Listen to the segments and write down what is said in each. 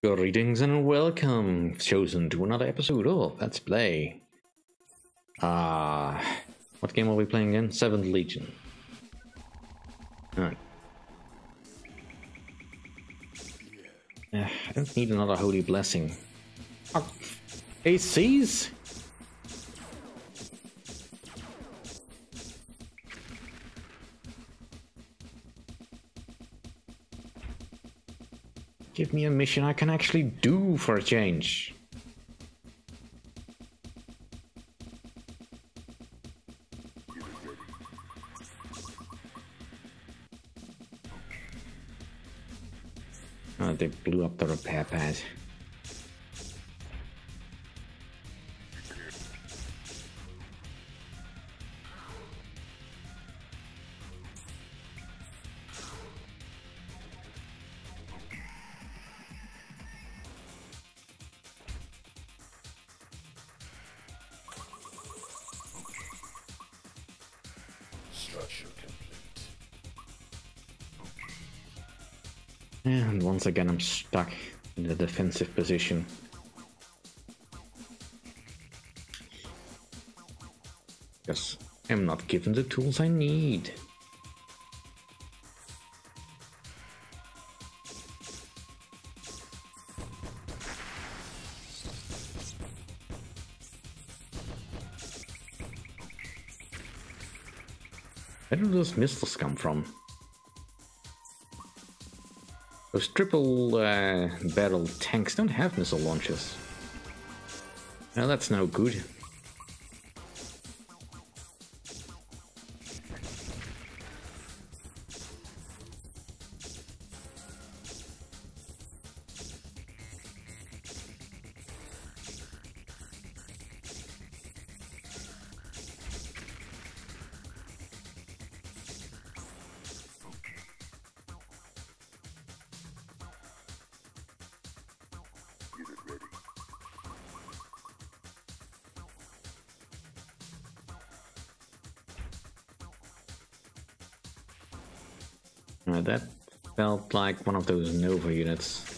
Greetings and welcome, chosen to another episode of Let's Play. Ah, uh, what game are we playing again? Seventh Legion. Alright. Uh, I don't need another holy blessing. Oh, ACs? Give me a mission I can actually do for a change. Oh, they blew up the repair pad. Once again I'm stuck in the defensive position. Because I'm not given the tools I need. Where do those missiles come from? Those triple uh, barrel tanks don't have missile launchers. Now that's no good. Uh, that felt like one of those Nova units.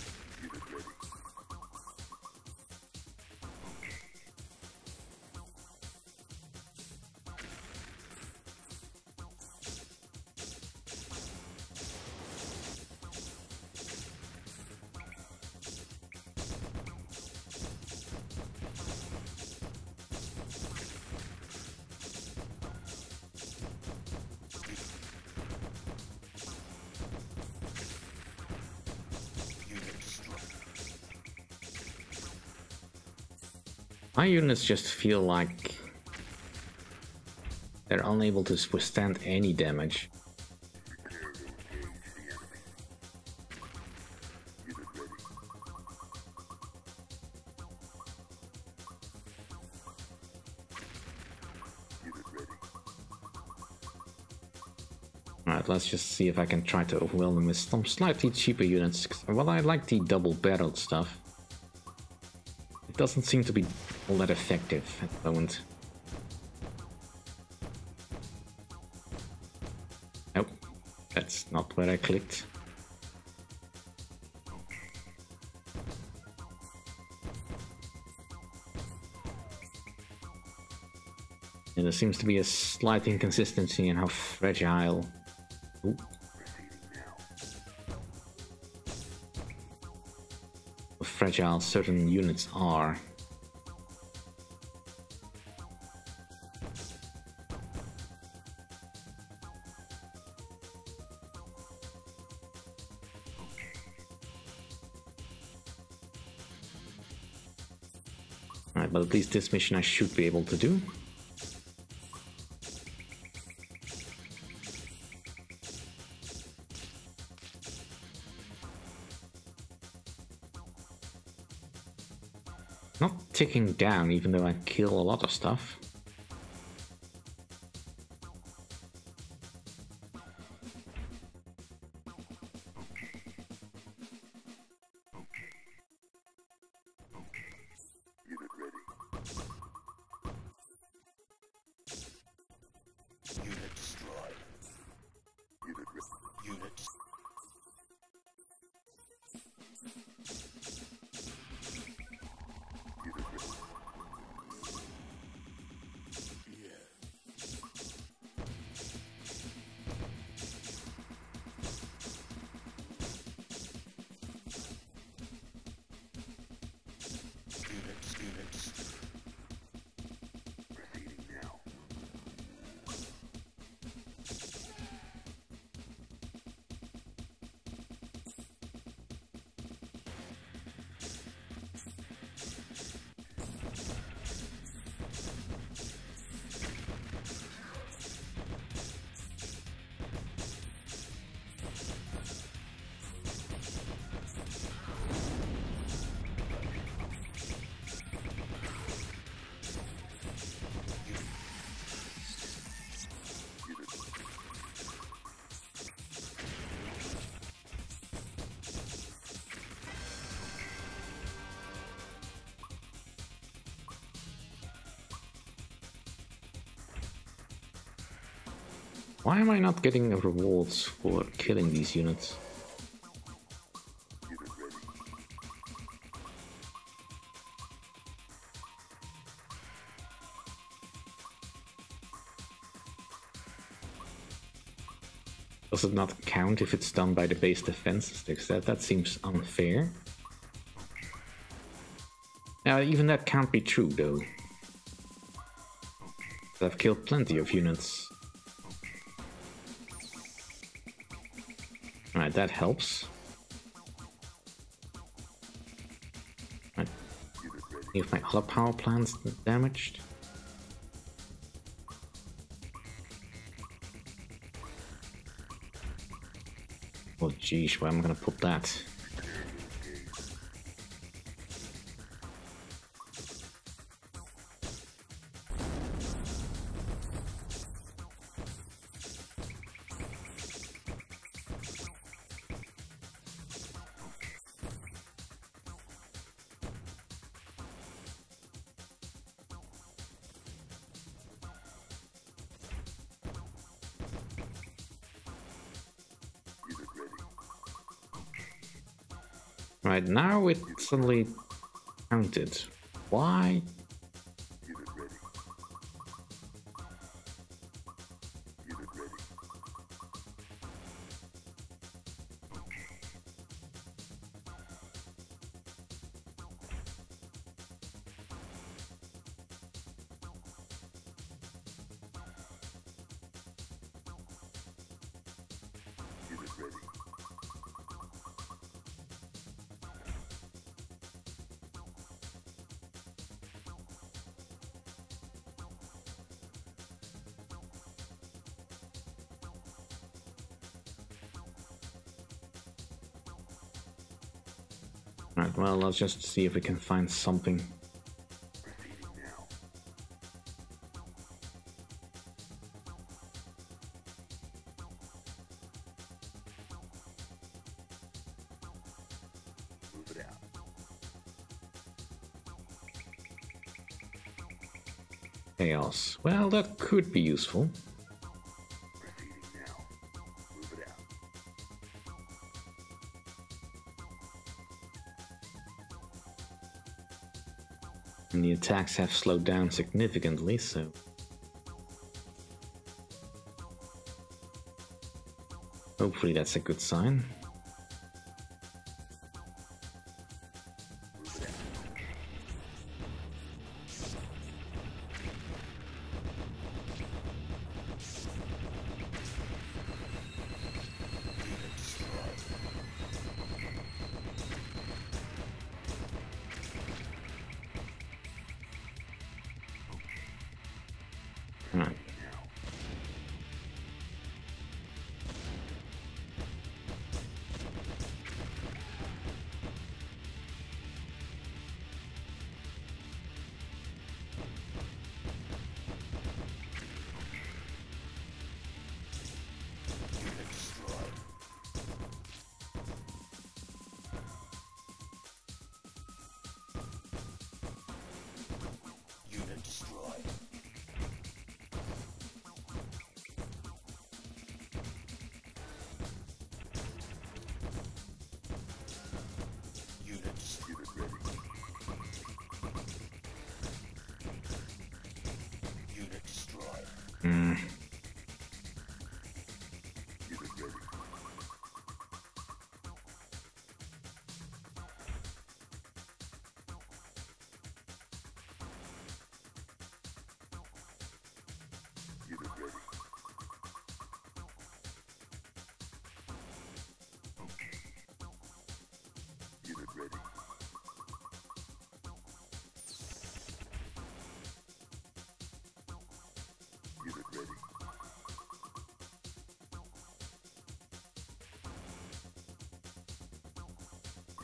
My units just feel like they're unable to withstand any damage. Alright, let's just see if I can try to overwhelm them with some slightly cheaper units. Well, I like the double-barreled stuff. It doesn't seem to be all that effective at the moment. Nope, that's not where I clicked. And there seems to be a slight inconsistency in how fragile... Ooh. fragile certain units are. At least this mission I should be able to do. Not ticking down even though I kill a lot of stuff. Why am I not getting rewards for killing these units? Does it not count if it's done by the base defense That, that seems unfair. Now, even that can't be true, though. I've killed plenty of units. Alright, that helps. If my other power plant's damaged. Oh geez, where am I gonna put that? Right, now it suddenly counted. Why? Right, well, let's just see if we can find something. Chaos. Well, that could be useful. Attacks have slowed down significantly, so... Hopefully that's a good sign. 嗯。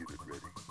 ready.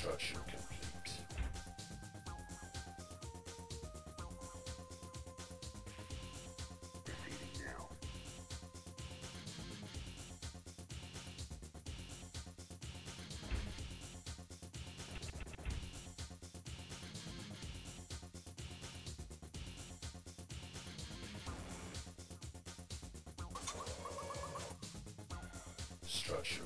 Construction complete. Proceeding now. Structure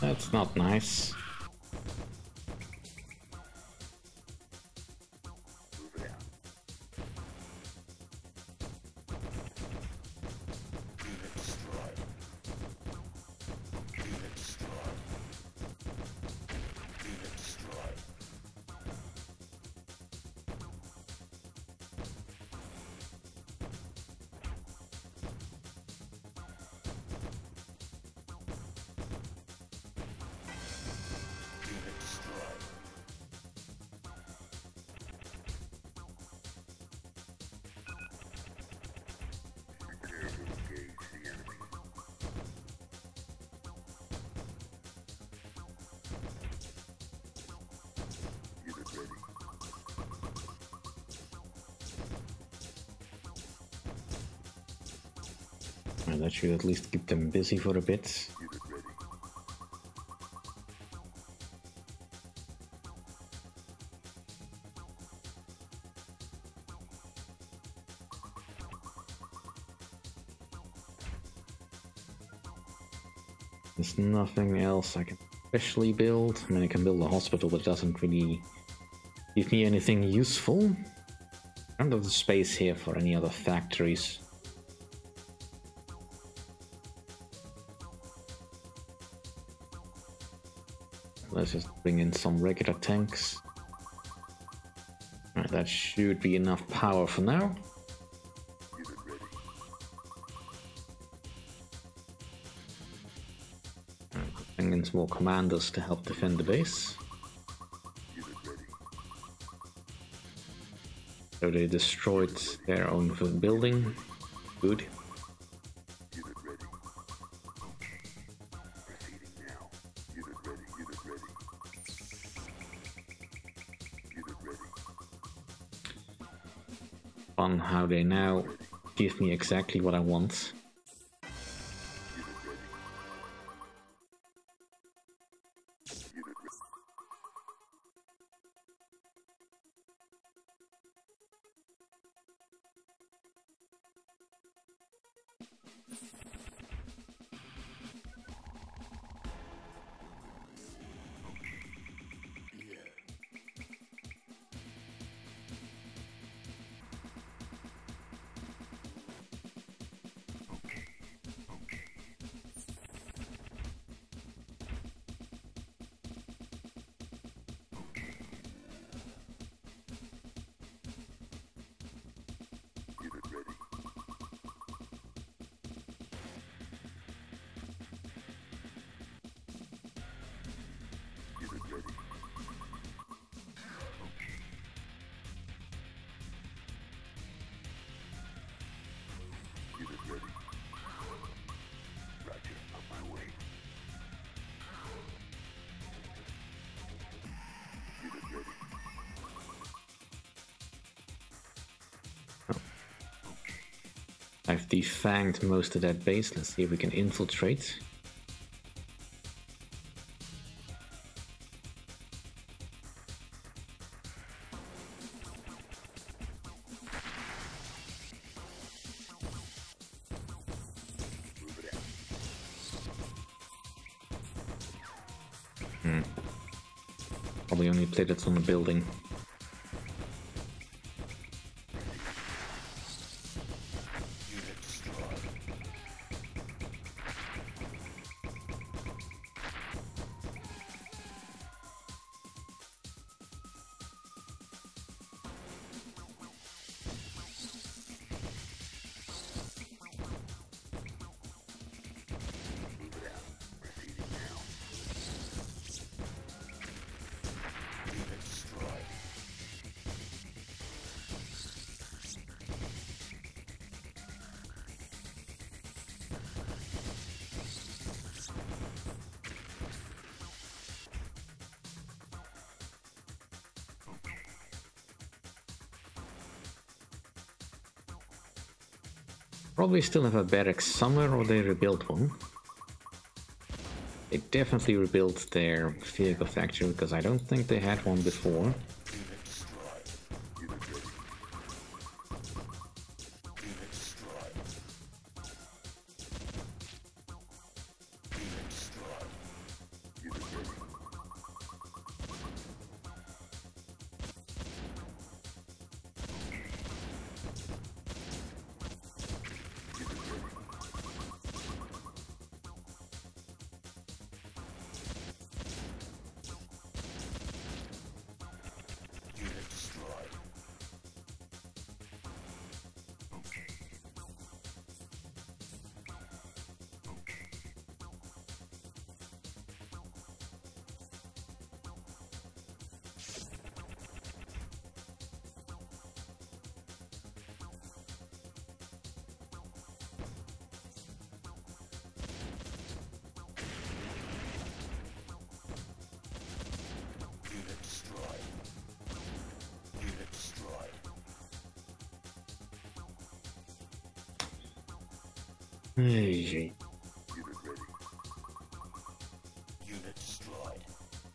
That's not nice. That should at least keep them busy for a bit. There's nothing else I can especially build. I mean, I can build a hospital, but it doesn't really give me anything useful. I don't have the space here for any other factories. Let's just bring in some regular tanks. Alright, that should be enough power for now. Ready. Bring in some more commanders to help defend the base. So they destroyed their own building. Good. Okay, now give me exactly what I want. I've defanged most of that base. Let's see if we can infiltrate. Hmm. Probably only played it on the building. Probably still have a barracks somewhere or they rebuilt one. They definitely rebuilt their vehicle factory because I don't think they had one before.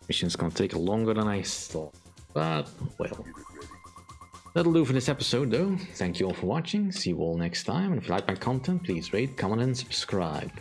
Mission's gonna take longer than I thought. But, well. That'll do for this episode though. Thank you all for watching. See you all next time. And if you like my content, please rate, comment and subscribe.